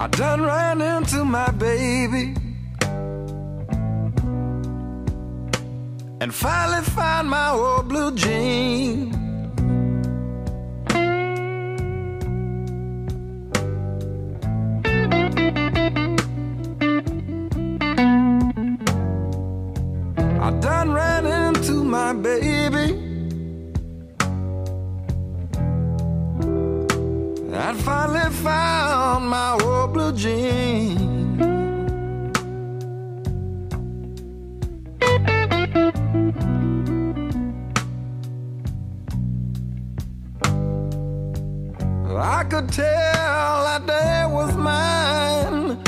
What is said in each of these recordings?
I done ran into my baby And finally found my old blue jeans could tell that day was mine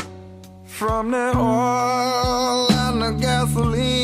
from the oil and the gasoline.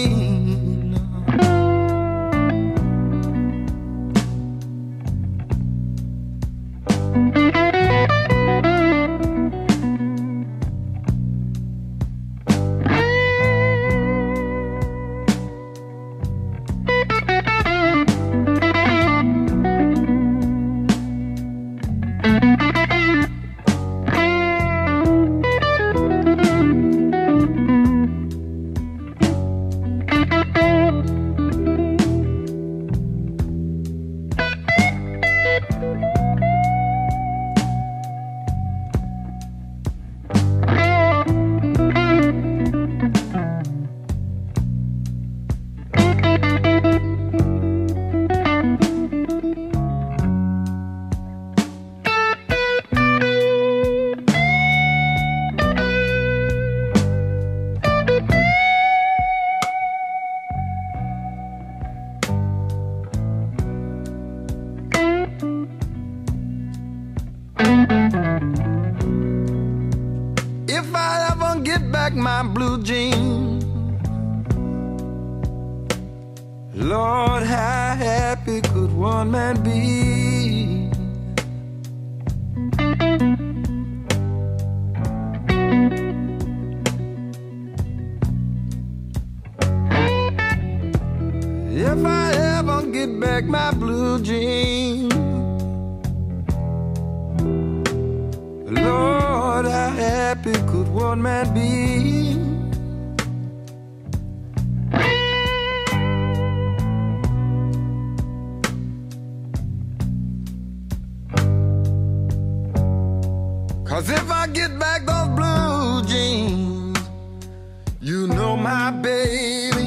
If I ever get back my blue jeans, Lord, how happy could one man be? If I ever get back my blue jeans, Lord, happy could one man be? Cause if I get back those blue jeans, you know my baby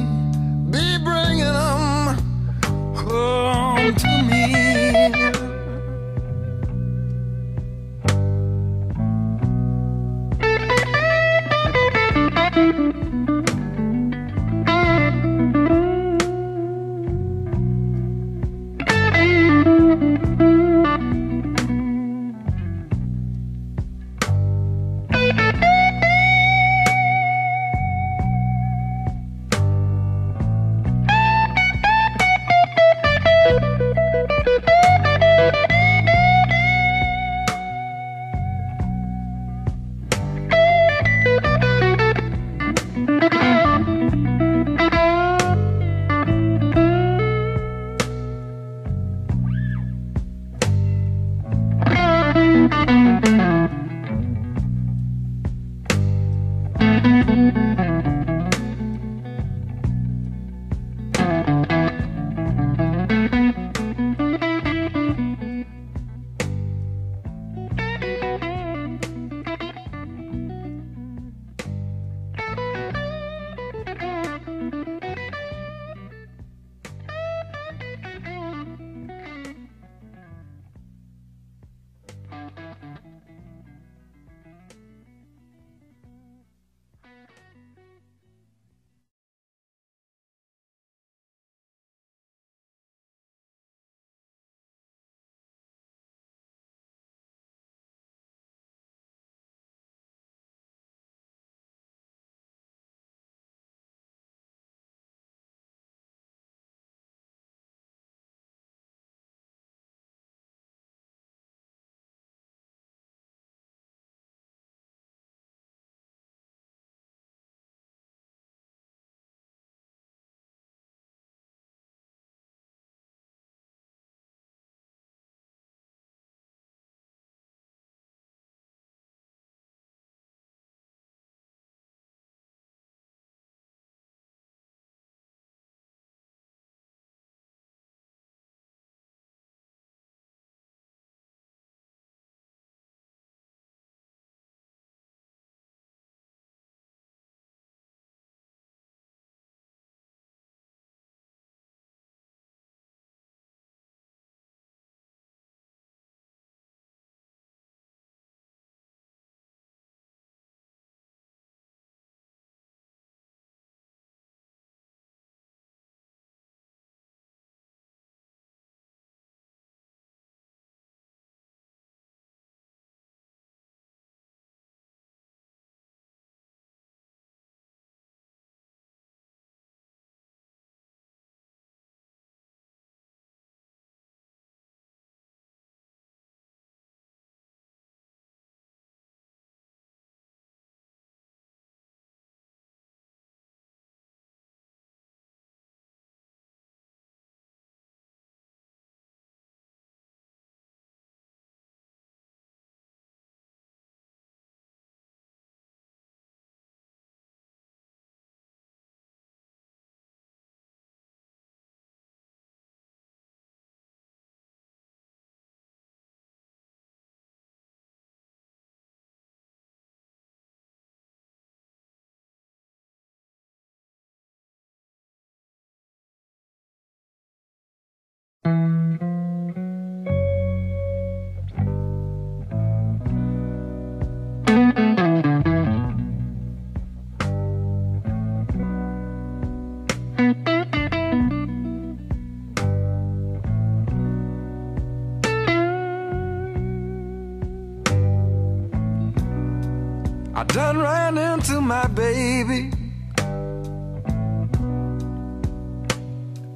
done ran into my baby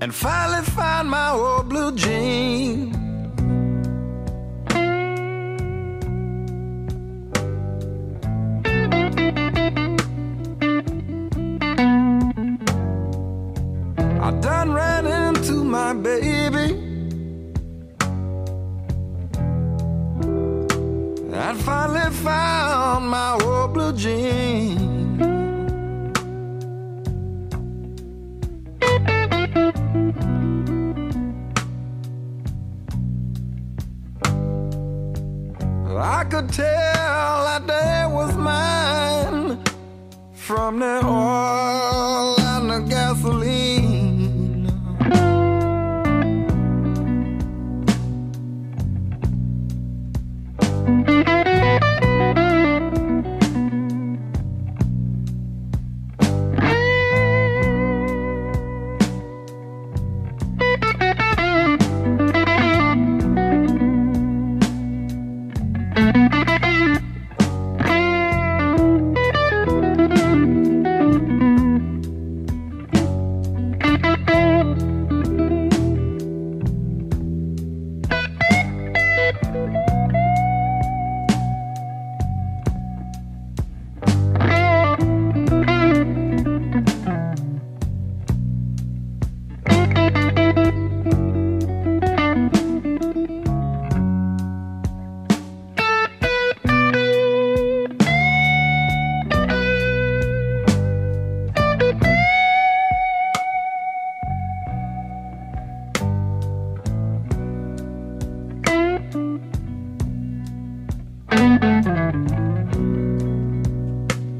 and finally found my old blue jean.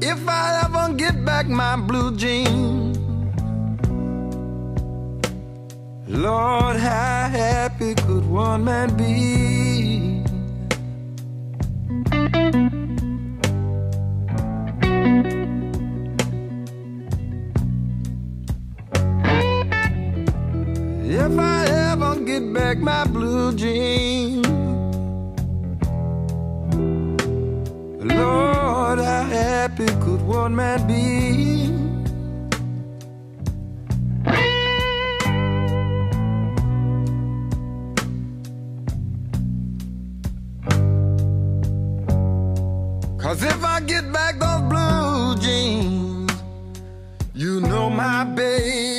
If I ever get back my blue jeans, Lord, how happy could one man be? If I ever get back my blue jeans, could one man be? Cause if I get back those blue jeans, you know my baby